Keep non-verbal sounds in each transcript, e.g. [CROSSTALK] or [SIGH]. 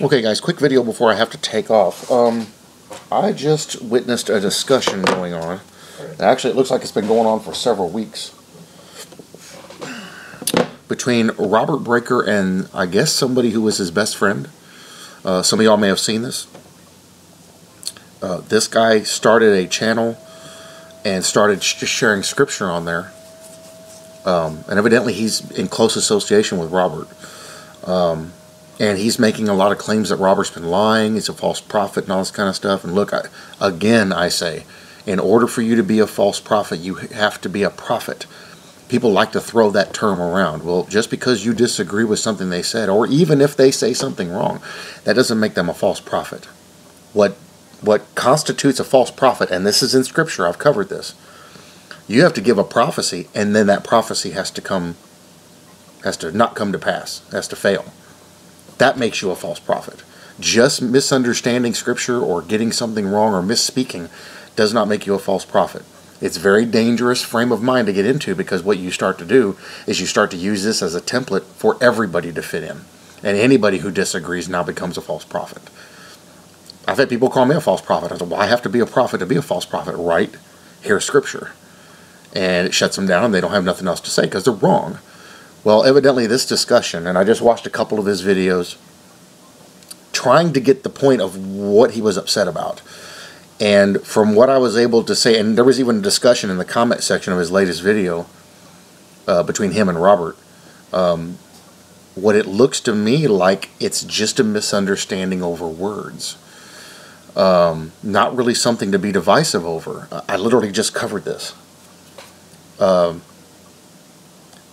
Okay, guys, quick video before I have to take off. Um, I just witnessed a discussion going on. Actually, it looks like it's been going on for several weeks between Robert Breaker and I guess somebody who was his best friend. Uh, some of y'all may have seen this. Uh, this guy started a channel and started just sharing scripture on there. Um, and evidently, he's in close association with Robert. Um, and he's making a lot of claims that Robert's been lying, he's a false prophet, and all this kind of stuff. And look, I, again, I say, in order for you to be a false prophet, you have to be a prophet. People like to throw that term around. Well, just because you disagree with something they said, or even if they say something wrong, that doesn't make them a false prophet. What what constitutes a false prophet, and this is in Scripture, I've covered this. You have to give a prophecy, and then that prophecy has to come, has to not come to pass, has to fail. That makes you a false prophet. Just misunderstanding Scripture or getting something wrong or misspeaking does not make you a false prophet. It's very dangerous frame of mind to get into because what you start to do is you start to use this as a template for everybody to fit in. And anybody who disagrees now becomes a false prophet. I've had people call me a false prophet. I said, well, I have to be a prophet to be a false prophet, right? Here's scripture. And it shuts them down and they don't have nothing else to say because they're wrong. Well, evidently this discussion, and I just watched a couple of his videos trying to get the point of what he was upset about. And from what I was able to say, and there was even a discussion in the comment section of his latest video uh, between him and Robert, um, what it looks to me like it's just a misunderstanding over words. Um, not really something to be divisive over. I literally just covered this. Um,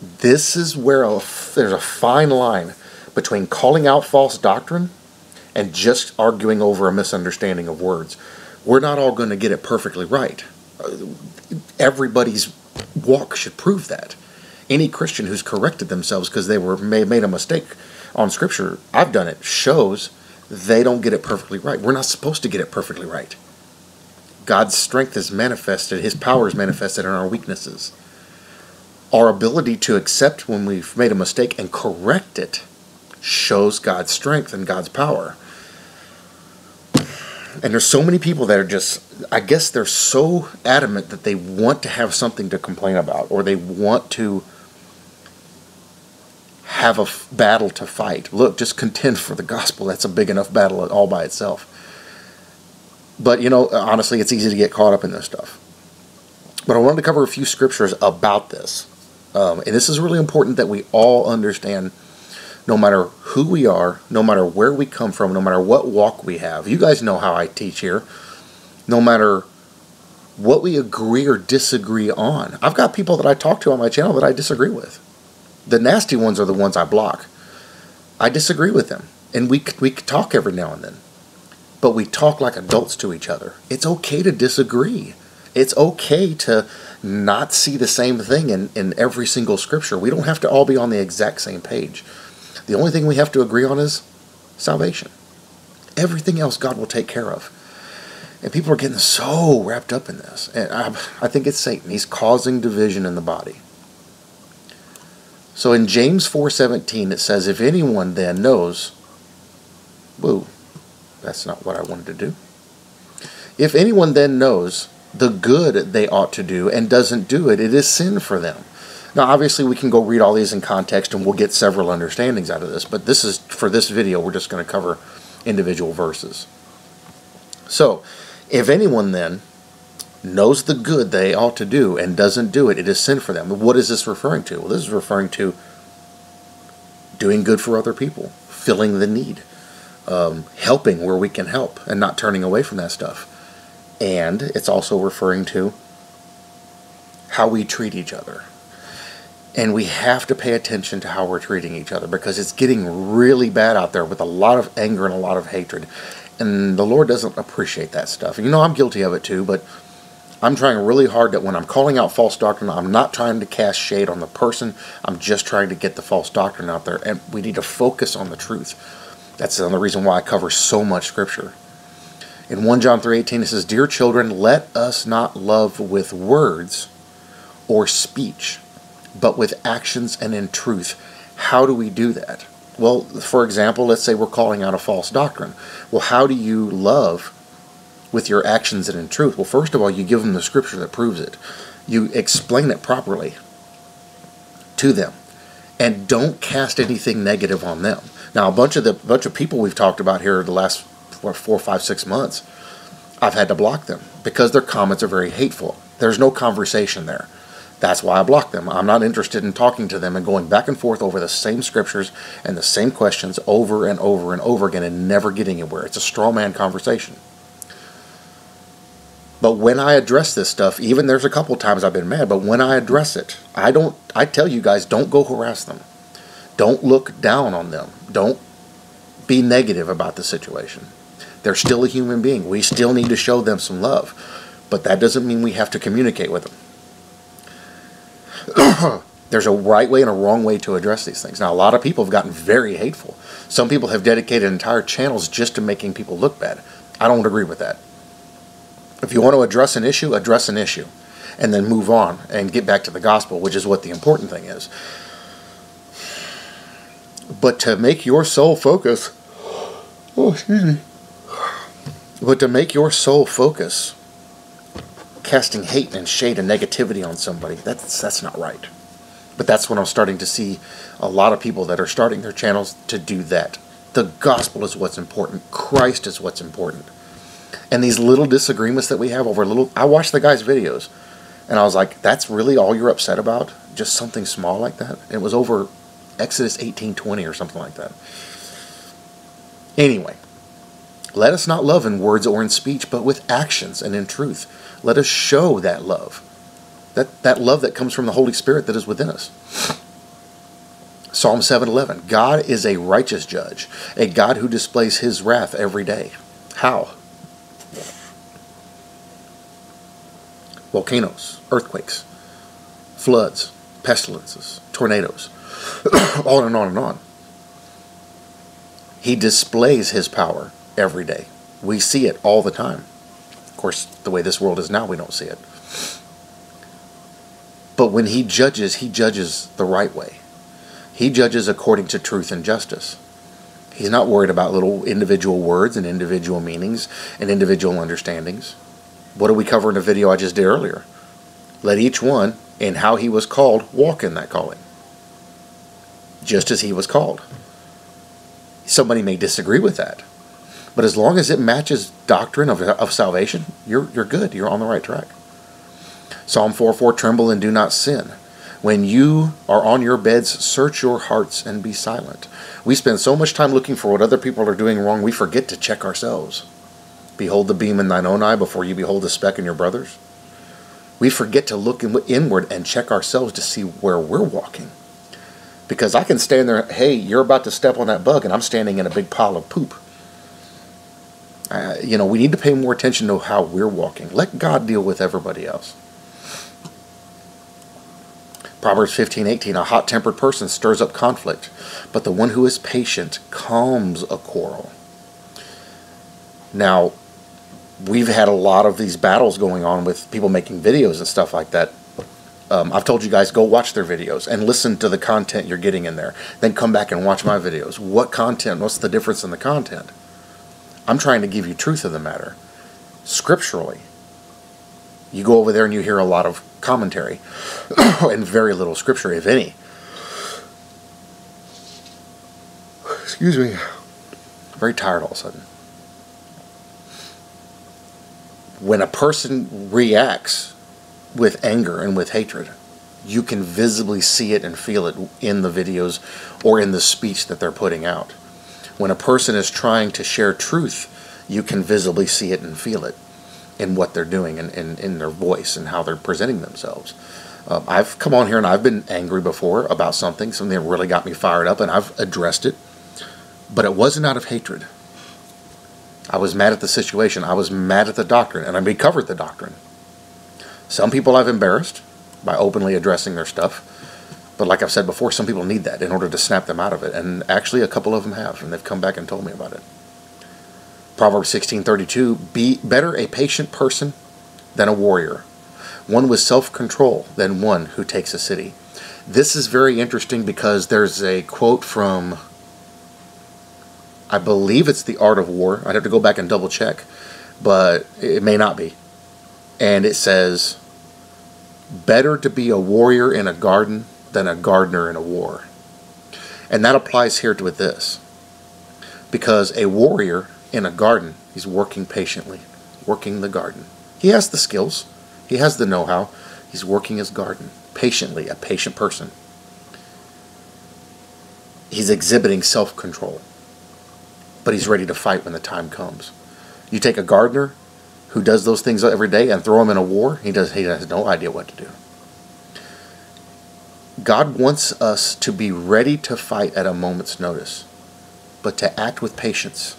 this is where a, there's a fine line between calling out false doctrine and just arguing over a misunderstanding of words. We're not all going to get it perfectly right. Everybody's walk should prove that. Any Christian who's corrected themselves because they were made a mistake on Scripture, I've done it, shows they don't get it perfectly right. We're not supposed to get it perfectly right. God's strength is manifested, His power is manifested in our weaknesses. Our ability to accept when we've made a mistake and correct it shows God's strength and God's power. And there's so many people that are just, I guess they're so adamant that they want to have something to complain about or they want to have a f- battle to fight. Look, just contend for the gospel. That's a big enough battle all by itself. But, you know, honestly, it's easy to get caught up in this stuff. But I wanted to cover a few scriptures about this. Um, and this is really important that we all understand no matter who we are, no matter where we come from, no matter what walk we have. You guys know how I teach here. No matter what we agree or disagree on. I've got people that I talk to on my channel that I disagree with. The nasty ones are the ones I block. I disagree with them, and we we talk every now and then, but we talk like adults to each other. It's okay to disagree. It's okay to not see the same thing in, in every single scripture. We don't have to all be on the exact same page. The only thing we have to agree on is salvation. Everything else God will take care of. And people are getting so wrapped up in this. And I, I think it's Satan. He's causing division in the body. So in James 4:17 it says if anyone then knows whoa that's not what I wanted to do. If anyone then knows the good they ought to do and doesn't do it, it is sin for them. Now, obviously, we can go read all these in context and we'll get several understandings out of this, but this is for this video, we're just going to cover individual verses. So, if anyone then knows the good they ought to do and doesn't do it, it is sin for them. What is this referring to? Well, this is referring to doing good for other people, filling the need, um, helping where we can help, and not turning away from that stuff. And it's also referring to how we treat each other. And we have to pay attention to how we're treating each other because it's getting really bad out there with a lot of anger and a lot of hatred. And the Lord doesn't appreciate that stuff. You know, I'm guilty of it too, but I'm trying really hard that when I'm calling out false doctrine, I'm not trying to cast shade on the person. I'm just trying to get the false doctrine out there. And we need to focus on the truth. That's the reason why I cover so much scripture. In 1 John 3:18 it says, "Dear children, let us not love with words or speech, but with actions and in truth." How do we do that? Well, for example, let's say we're calling out a false doctrine. Well, how do you love with your actions and in truth? Well, first of all, you give them the scripture that proves it. You explain it properly to them, and don't cast anything negative on them. Now, a bunch of the bunch of people we've talked about here the last four, four, five, six months, I've had to block them because their comments are very hateful. There's no conversation there. That's why I block them. I'm not interested in talking to them and going back and forth over the same scriptures and the same questions over and over and over again and never getting anywhere. It's a straw man conversation. But when I address this stuff, even there's a couple times I've been mad, but when I address it, I don't I tell you guys don't go harass them. Don't look down on them. Don't be negative about the situation. They're still a human being. We still need to show them some love. But that doesn't mean we have to communicate with them. [COUGHS] There's a right way and a wrong way to address these things. Now, a lot of people have gotten very hateful. Some people have dedicated entire channels just to making people look bad. I don't agree with that. If you want to address an issue, address an issue and then move on and get back to the gospel, which is what the important thing is. But to make your soul focus, [SIGHS] oh, excuse me. But to make your sole focus casting hate and shade and negativity on somebody, that's that's not right. But that's when I'm starting to see a lot of people that are starting their channels to do that. The gospel is what's important. Christ is what's important. And these little disagreements that we have over little I watched the guy's videos and I was like, that's really all you're upset about? Just something small like that? And it was over Exodus 18:20 or something like that. Anyway, let us not love in words or in speech, but with actions and in truth. Let us show that love. That, that love that comes from the Holy Spirit that is within us. Psalm 7:11 God is a righteous judge, a God who displays his wrath every day. How? Volcanoes, earthquakes, floods, pestilences, tornadoes, [CLEARS THROAT] on and on and on. He displays his power every day. We see it all the time. Of course, the way this world is now, we don't see it. But when he judges, he judges the right way. He judges according to truth and justice. He's not worried about little individual words and individual meanings and individual understandings. What did we cover in a video I just did earlier? Let each one, in how he was called, walk in that calling. Just as he was called. Somebody may disagree with that. But as long as it matches doctrine of, of salvation, you're, you're good. You're on the right track. Psalm 4 4 Tremble and do not sin. When you are on your beds, search your hearts and be silent. We spend so much time looking for what other people are doing wrong, we forget to check ourselves. Behold the beam in thine own eye before you behold the speck in your brother's. We forget to look inward and check ourselves to see where we're walking. Because I can stand there, hey, you're about to step on that bug, and I'm standing in a big pile of poop. Uh, you know, we need to pay more attention to how we're walking. Let God deal with everybody else. Proverbs 15:18 A hot-tempered person stirs up conflict, but the one who is patient calms a quarrel. Now, we've had a lot of these battles going on with people making videos and stuff like that. Um, I've told you guys go watch their videos and listen to the content you're getting in there. Then come back and watch my videos. What content? What's the difference in the content? I'm trying to give you truth of the matter. Scripturally, you go over there and you hear a lot of commentary [COUGHS] and very little scripture, if any. Excuse me. Very tired all of a sudden. When a person reacts with anger and with hatred, you can visibly see it and feel it in the videos or in the speech that they're putting out. When a person is trying to share truth, you can visibly see it and feel it in what they're doing and in, their voice and how they're presenting themselves. Uh, I've come on here and I've been angry before about something, something that really got me fired up, and I've addressed it, but it wasn't out of hatred. I was mad at the situation. I was mad at the doctrine, and I recovered the doctrine. Some people I've embarrassed by openly addressing their stuff. But like I've said before, some people need that in order to snap them out of it. And actually, a couple of them have, and they've come back and told me about it. Proverbs 16:32 Be better a patient person than a warrior, one with self-control than one who takes a city. This is very interesting because there's a quote from I believe it's The Art of War. I'd have to go back and double check, but it may not be. And it says, better to be a warrior in a garden than a gardener in a war. And that applies here to with this. Because a warrior in a garden, he's working patiently, working the garden. He has the skills, he has the know how, he's working his garden patiently, a patient person. He's exhibiting self control, but he's ready to fight when the time comes. You take a gardener who does those things every day and throw him in a war, he does he has no idea what to do. God wants us to be ready to fight at a moment's notice, but to act with patience,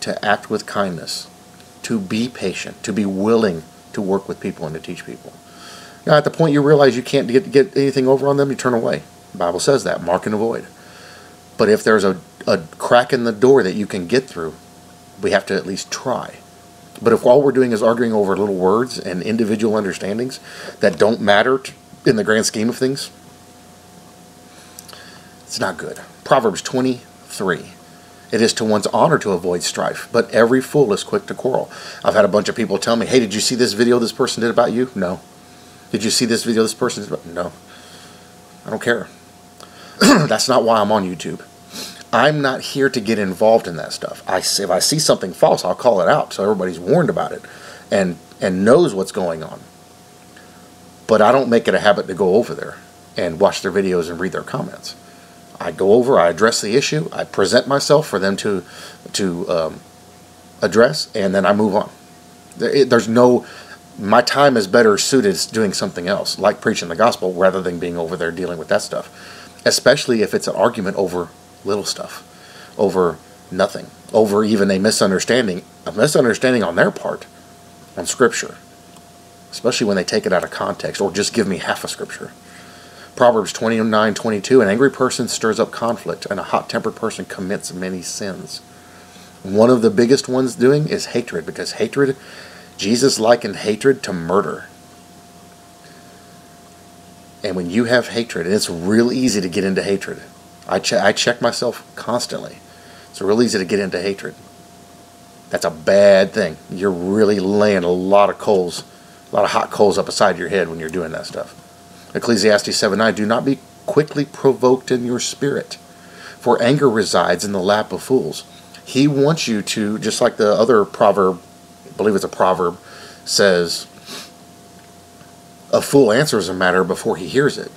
to act with kindness, to be patient, to be willing to work with people and to teach people. Now, at the point you realize you can't get, get anything over on them, you turn away. The Bible says that, mark and avoid. But if there's a, a crack in the door that you can get through, we have to at least try. But if all we're doing is arguing over little words and individual understandings that don't matter in the grand scheme of things, it's not good. Proverbs 23. It is to one's honor to avoid strife, but every fool is quick to quarrel. I've had a bunch of people tell me, hey, did you see this video this person did about you? No. Did you see this video this person did about No. I don't care. [CLEARS THROAT] That's not why I'm on YouTube. I'm not here to get involved in that stuff. I, if I see something false, I'll call it out so everybody's warned about it and, and knows what's going on. But I don't make it a habit to go over there and watch their videos and read their comments. I go over, I address the issue, I present myself for them to to um, address, and then I move on. There's no, my time is better suited doing something else, like preaching the gospel, rather than being over there dealing with that stuff. Especially if it's an argument over little stuff, over nothing, over even a misunderstanding, a misunderstanding on their part on Scripture, especially when they take it out of context or just give me half a Scripture. Proverbs 29 22 An angry person stirs up conflict, and a hot tempered person commits many sins. One of the biggest ones doing is hatred, because hatred, Jesus likened hatred to murder. And when you have hatred, and it's real easy to get into hatred, I, I check myself constantly. It's real easy to get into hatred. That's a bad thing. You're really laying a lot of coals, a lot of hot coals up beside your head when you're doing that stuff. Ecclesiastes 7 9, do not be quickly provoked in your spirit, for anger resides in the lap of fools. He wants you to, just like the other proverb, I believe it's a proverb, says, a fool answers a matter before he hears it.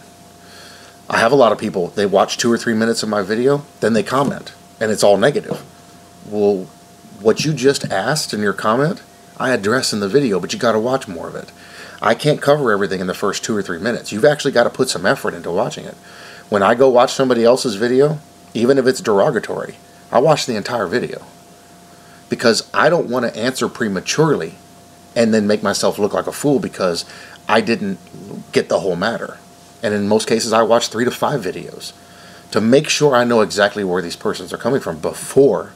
I have a lot of people, they watch two or three minutes of my video, then they comment, and it's all negative. Well, what you just asked in your comment, I address in the video, but you got to watch more of it. I can't cover everything in the first two or three minutes. You've actually got to put some effort into watching it. When I go watch somebody else's video, even if it's derogatory, I watch the entire video because I don't want to answer prematurely and then make myself look like a fool because I didn't get the whole matter. And in most cases, I watch three to five videos to make sure I know exactly where these persons are coming from before.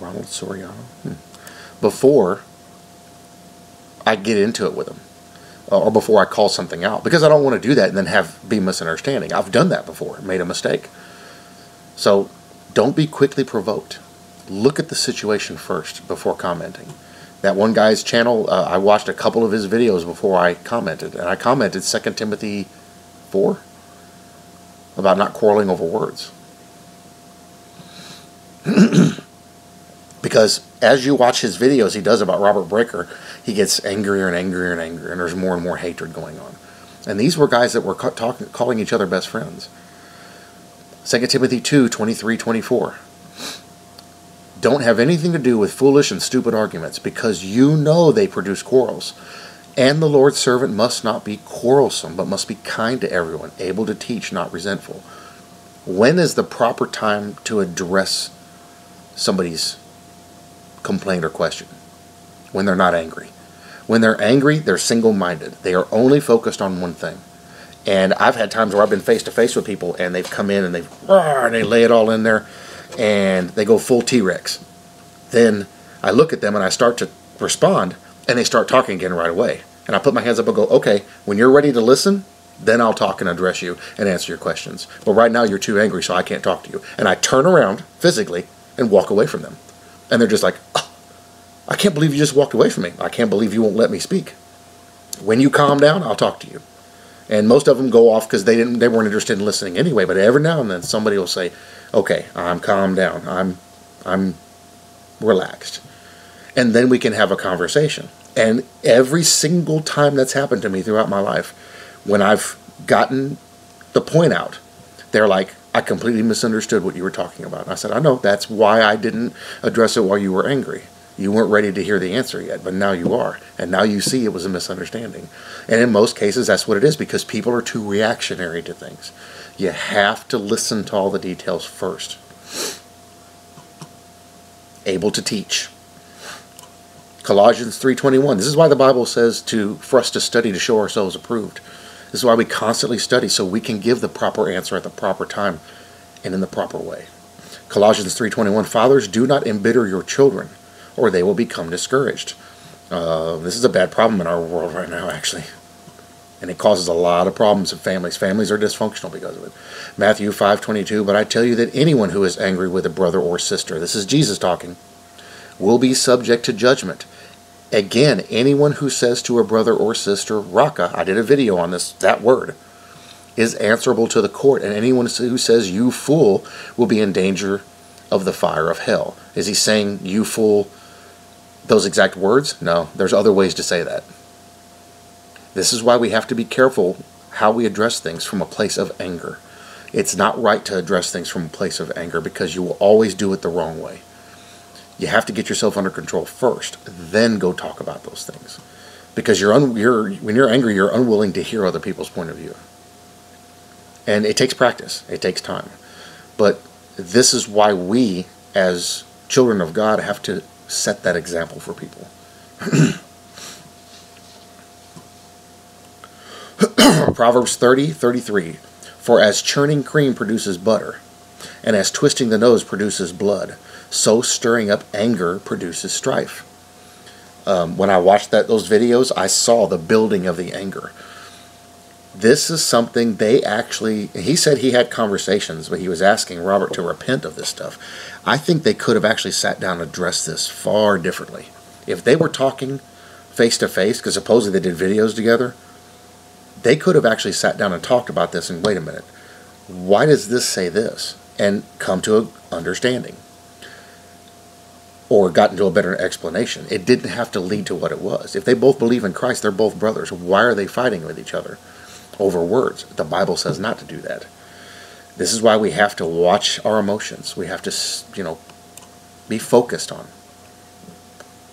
Ronald Soriano? Hmm. Before I get into it with uh, or before I call something out because I don't want to do that and then have be misunderstanding. I've done that before, made a mistake. So don't be quickly provoked. Look at the situation first before commenting. That one guy's channel, uh, I watched a couple of his videos before I commented, and I commented 2 Timothy 4 about not quarreling over words. [CLEARS THROAT] because as you watch his videos he does about Robert Breaker, he gets angrier and angrier and angrier, and there's more and more hatred going on. And these were guys that were ca- talking, calling each other best friends. 2 Timothy 2 23 24. Don't have anything to do with foolish and stupid arguments, because you know they produce quarrels. And the Lord's servant must not be quarrelsome, but must be kind to everyone, able to teach, not resentful. When is the proper time to address somebody's complaint or question when they're not angry. When they're angry, they're single minded. They are only focused on one thing. And I've had times where I've been face to face with people and they've come in and they've and they lay it all in there and they go full T Rex. Then I look at them and I start to respond and they start talking again right away. And I put my hands up and go, okay, when you're ready to listen, Then I'll talk and address you and answer your questions. But right now you're too angry, so I can't talk to you. And I turn around physically and walk away from them. And they're just like, oh, I can't believe you just walked away from me. I can't believe you won't let me speak. When you calm down, I'll talk to you. And most of them go off because they didn't they weren't interested in listening anyway. But every now and then somebody will say, "Okay, I'm calmed down. I'm I'm relaxed." And then we can have a conversation. And every single time that's happened to me throughout my life, when I've gotten the point out, they're like, I completely misunderstood what you were talking about. And I said, I know, that's why I didn't address it while you were angry. You weren't ready to hear the answer yet, but now you are. And now you see it was a misunderstanding. And in most cases, that's what it is because people are too reactionary to things. You have to listen to all the details first. Able to teach. Colossians 3:21. This is why the Bible says to for us to study to show ourselves approved. This is why we constantly study so we can give the proper answer at the proper time and in the proper way. Colossians 3:21 Fathers do not embitter your children or they will become discouraged. Uh, this is a bad problem in our world right now actually. And it causes a lot of problems in families. Families are dysfunctional because of it. Matthew 5:22 But I tell you that anyone who is angry with a brother or sister, this is Jesus talking, will be subject to judgment. Again, anyone who says to a brother or sister, Raca, I did a video on this, that word, is answerable to the court, and anyone who says, You fool, will be in danger of the fire of hell. Is he saying, You fool, those exact words? No, there's other ways to say that. This is why we have to be careful how we address things from a place of anger. It's not right to address things from a place of anger because you will always do it the wrong way. You have to get yourself under control first, then go talk about those things. Because you're, un, you're when you're angry, you're unwilling to hear other people's point of view. And it takes practice. It takes time. But this is why we, as children of God, have to set that example for people. [COUGHS] Proverbs 30, 33. For as churning cream produces butter, and as twisting the nose produces blood, so stirring up anger produces strife. Um, when I watched that those videos, I saw the building of the anger. This is something they actually. He said he had conversations, but he was asking Robert to repent of this stuff. I think they could have actually sat down and addressed this far differently if they were talking face to face. Because supposedly they did videos together. They could have actually sat down and talked about this. And wait a minute, why does this say this? And come to an understanding or gotten to a better explanation. It didn't have to lead to what it was. If they both believe in Christ, they're both brothers. Why are they fighting with each other over words? The Bible says not to do that. This is why we have to watch our emotions. We have to, you know, be focused on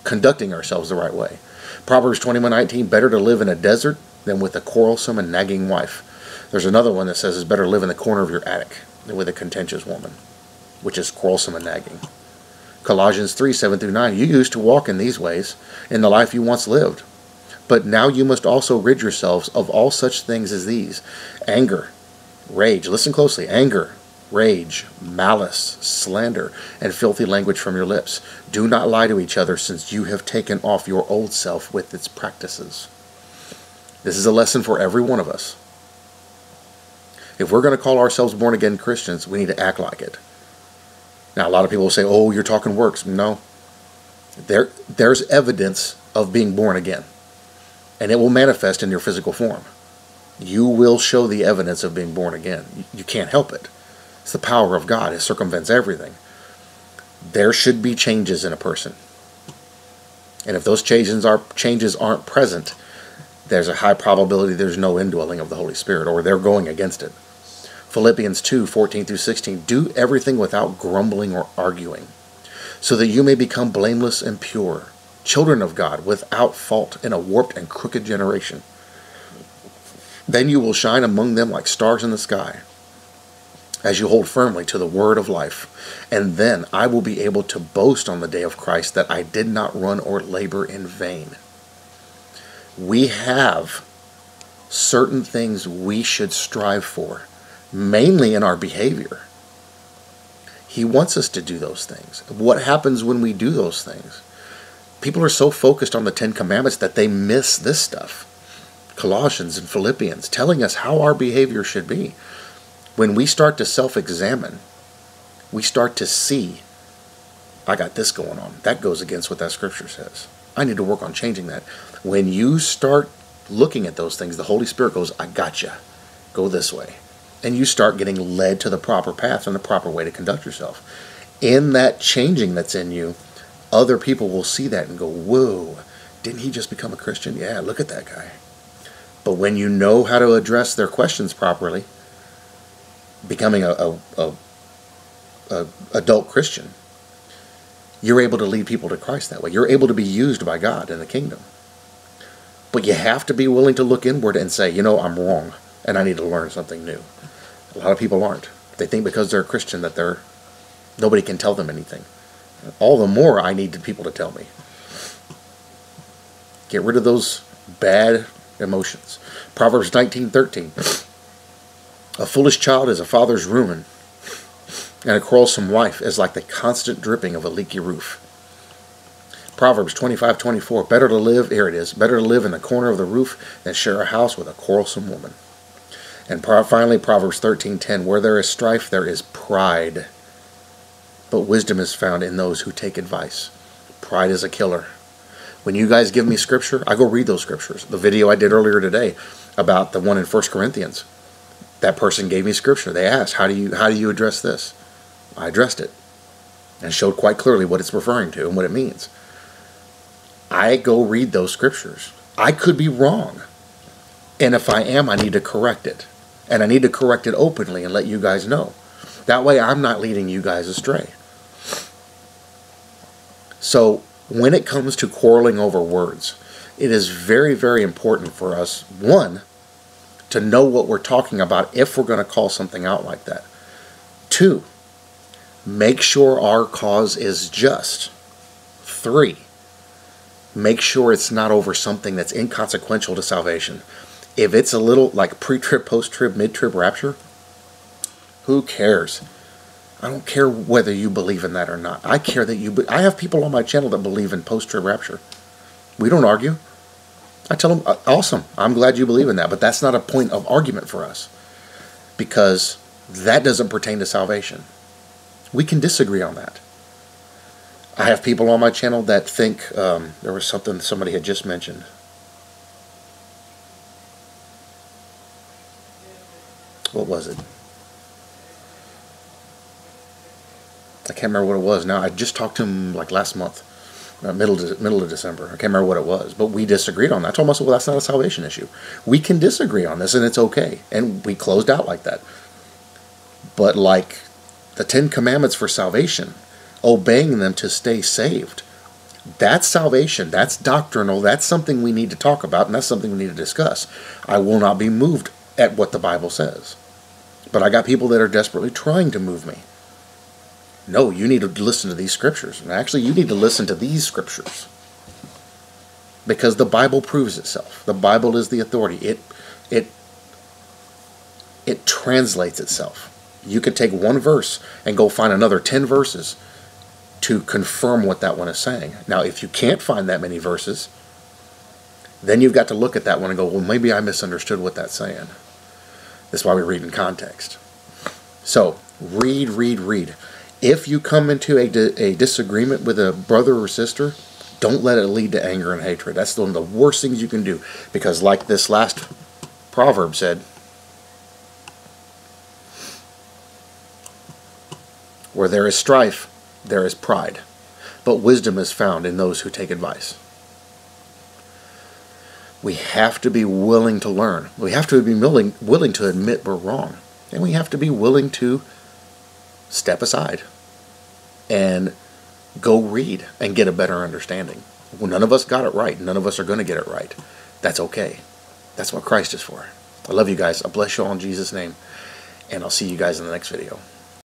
conducting ourselves the right way. Proverbs 21:19 better to live in a desert than with a quarrelsome and nagging wife. There's another one that says it's better to live in the corner of your attic than with a contentious woman, which is quarrelsome and nagging. Colossians 3 7 through 9. You used to walk in these ways in the life you once lived. But now you must also rid yourselves of all such things as these anger, rage, listen closely, anger, rage, malice, slander, and filthy language from your lips. Do not lie to each other, since you have taken off your old self with its practices. This is a lesson for every one of us. If we're going to call ourselves born again Christians, we need to act like it. Now, a lot of people will say, "Oh, you're talking works." No, there there's evidence of being born again, and it will manifest in your physical form. You will show the evidence of being born again. You can't help it. It's the power of God. It circumvents everything. There should be changes in a person, and if those changes are changes aren't present, there's a high probability there's no indwelling of the Holy Spirit, or they're going against it. Philippians 2 14 through 16. Do everything without grumbling or arguing, so that you may become blameless and pure, children of God, without fault in a warped and crooked generation. Then you will shine among them like stars in the sky, as you hold firmly to the word of life. And then I will be able to boast on the day of Christ that I did not run or labor in vain. We have certain things we should strive for mainly in our behavior. He wants us to do those things. What happens when we do those things? People are so focused on the Ten Commandments that they miss this stuff. Colossians and Philippians, telling us how our behavior should be. When we start to self examine, we start to see, I got this going on. That goes against what that scripture says. I need to work on changing that. When you start looking at those things, the Holy Spirit goes, I gotcha. Go this way. And you start getting led to the proper path and the proper way to conduct yourself. In that changing that's in you, other people will see that and go, Whoa, didn't he just become a Christian? Yeah, look at that guy. But when you know how to address their questions properly, becoming a, a, a, a adult Christian, you're able to lead people to Christ that way. You're able to be used by God in the kingdom. But you have to be willing to look inward and say, you know, I'm wrong and I need to learn something new. A lot of people aren't. They think because they're a Christian that they're nobody can tell them anything. All the more I need people to tell me. Get rid of those bad emotions. Proverbs 19:13. A foolish child is a father's ruin, and a quarrelsome wife is like the constant dripping of a leaky roof. Proverbs 25:24. Better to live, here it is, better to live in the corner of the roof than share a house with a quarrelsome woman. And finally, Proverbs 13:10. Where there is strife, there is pride, but wisdom is found in those who take advice. Pride is a killer. When you guys give me scripture, I go read those scriptures. The video I did earlier today about the one in First Corinthians, that person gave me scripture. They asked, "How do you how do you address this?" I addressed it and showed quite clearly what it's referring to and what it means. I go read those scriptures. I could be wrong. And if I am, I need to correct it. And I need to correct it openly and let you guys know. That way I'm not leading you guys astray. So when it comes to quarreling over words, it is very, very important for us, one, to know what we're talking about if we're going to call something out like that. Two, make sure our cause is just. Three, make sure it's not over something that's inconsequential to salvation. If it's a little like pre trib, post trib, mid trib rapture, who cares? I don't care whether you believe in that or not. I care that you. Be- I have people on my channel that believe in post-trib rapture. We don't argue. I tell them, uh, awesome. I'm glad you believe in that, but that's not a point of argument for us because that doesn't pertain to salvation. We can disagree on that. I have people on my channel that think um, there was something somebody had just mentioned. What was it? I can't remember what it was now. I just talked to him like last month, uh, middle to, middle of December. I can't remember what it was, but we disagreed on that. I told myself, well, that's not a salvation issue. We can disagree on this, and it's okay. And we closed out like that. But like the Ten Commandments for salvation, obeying them to stay saved, that's salvation. That's doctrinal. That's something we need to talk about, and that's something we need to discuss. I will not be moved at what the Bible says. But I got people that are desperately trying to move me. No, you need to listen to these scriptures. And actually, you need to listen to these scriptures. Because the Bible proves itself. The Bible is the authority. It it it translates itself. You could take one verse and go find another 10 verses to confirm what that one is saying. Now, if you can't find that many verses, then you've got to look at that one and go, well, maybe I misunderstood what that's saying. That's why we read in context. So, read, read, read if you come into a, di- a disagreement with a brother or sister, don't let it lead to anger and hatred. That's one of the worst things you can do. Because, like this last proverb said, where there is strife, there is pride. But wisdom is found in those who take advice. We have to be willing to learn. We have to be willing, willing to admit we're wrong. And we have to be willing to step aside and go read and get a better understanding. Well, none of us got it right. None of us are going to get it right. That's okay. That's what Christ is for. I love you guys. I bless you all in Jesus' name. And I'll see you guys in the next video.